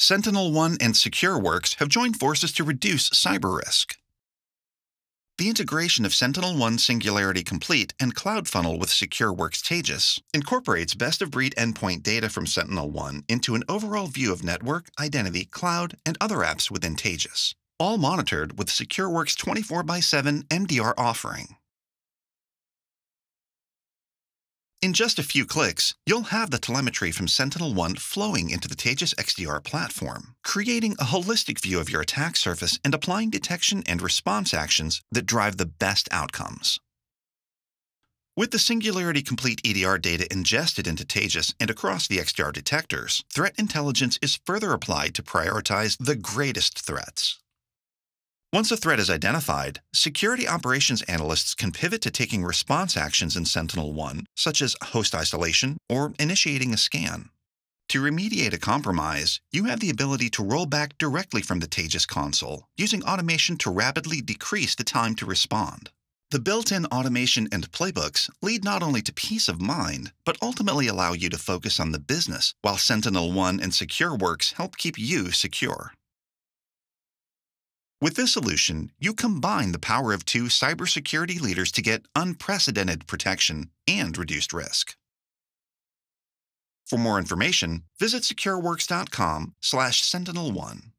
SentinelOne and SecureWorks have joined forces to reduce cyber risk. The integration of SentinelOne Singularity Complete and CloudFunnel with SecureWorks Taegis incorporates best-of-breed endpoint data from SentinelOne into an overall view of network, identity, cloud, and other apps within Taegis, all monitored with SecureWorks 24x7 MDR offering. In just a few clicks, you'll have the telemetry from SentinelOne flowing into the Taegis XDR platform, creating a holistic view of your attack surface and applying detection and response actions that drive the best outcomes. With the Singularity Complete EDR data ingested into Taegis and across the XDR detectors, threat intelligence is further applied to prioritize the greatest threats. Once a threat is identified, security operations analysts can pivot to taking response actions in SentinelOne, such as host isolation or initiating a scan. To remediate a compromise, you have the ability to roll back directly from the Taegis console, using automation to rapidly decrease the time to respond. The built-in automation and playbooks lead not only to peace of mind, but ultimately allow you to focus on the business, while SentinelOne and SecureWorks help keep you secure. With this solution, you combine the power of two cybersecurity leaders to get unprecedented protection and reduced risk. For more information, visit secureworks.com/sentinel1.